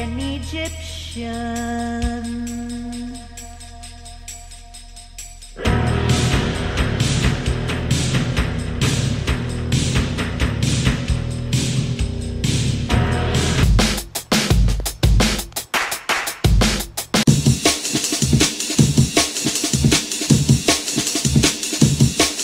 an Egyptian.